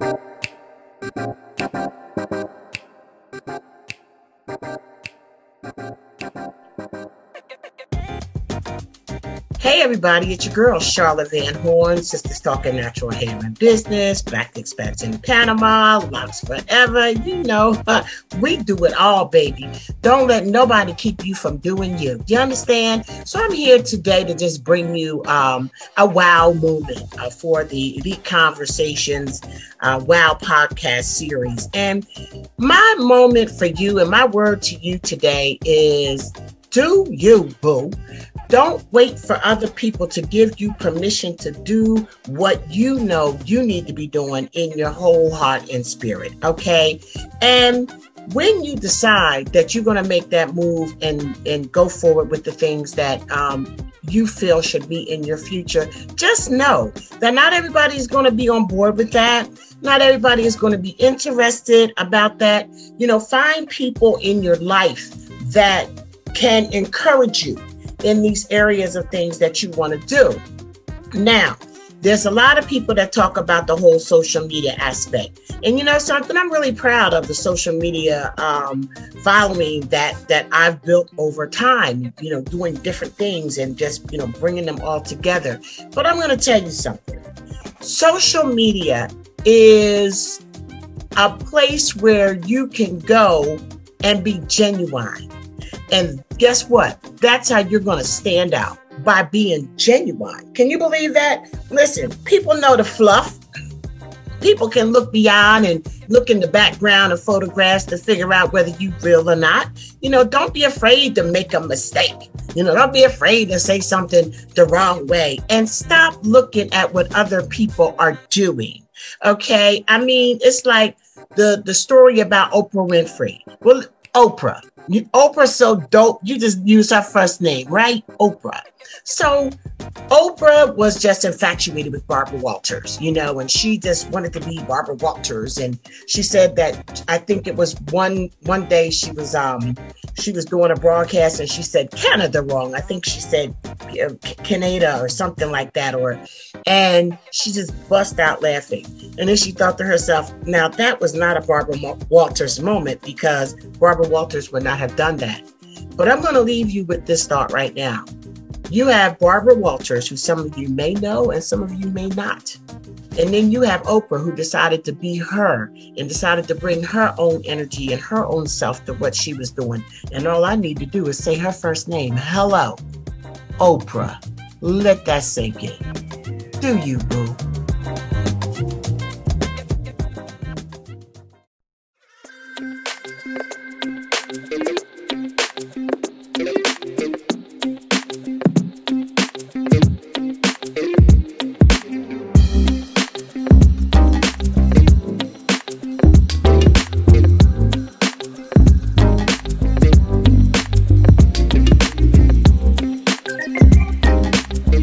Thank you. Hey everybody, it's your girl Charlotte Van Horn, Sisters Talking Natural Hair and Business, Black Expats in Panama, Locks Forever. You know, we do it all, baby. Don't let nobody keep you from doing you. You understand? So I'm here today to just bring you um, a wow moment uh, for the Elite Conversations uh, Wow podcast series. And my moment for you and my word to you today is do you, boo. Don't wait for other people to give you permission to do what you know you need to be doing in your whole heart and spirit. Okay. And when you decide that you're going to make that move and and go forward with the things that um, you feel should be in your future just know that not everybody is going to be on board with that not everybody is going to be interested about that you know find people in your life that can encourage you in these areas of things that you want to do. Now, there's a lot of people that talk about the whole social media aspect. And you know something, I'm really proud of the social media um, following that that I've built over time. You know, doing different things and just you know bringing them all together. But I'm going to tell you something. Social media is a place where you can go and be genuine. And guess what? That's how you're going to stand out by being genuine. Can you believe that? Listen, people know the fluff. People can look beyond and look in the background of photographs to figure out whether you real or not. You know, don't be afraid to make a mistake. You know, don't be afraid to say something the wrong way and stop looking at what other people are doing. Okay? I mean, it's like the the story about Oprah Winfrey. Well, Oprah. You, Oprah's so dope. You just use her first name, right? Oprah. So Oprah was just infatuated with Barbara Walters, you know, and she just wanted to be Barbara Walters. And she said that I think it was one one day she was um she was doing a broadcast and she said Canada wrong. I think she said Canada uh, or something like that, or and she just bust out laughing. And then she thought to herself, now that was not a Barbara Walters moment because Barbara Walters would not have done that. But I'm going to leave you with this thought right now. You have Barbara Walters, who some of you may know and some of you may not. And then you have Oprah, who decided to be her and decided to bring her own energy and her own self to what she was doing. And all I need to do is say her first name. Hello, Oprah. Let that sink in. Do you, boo?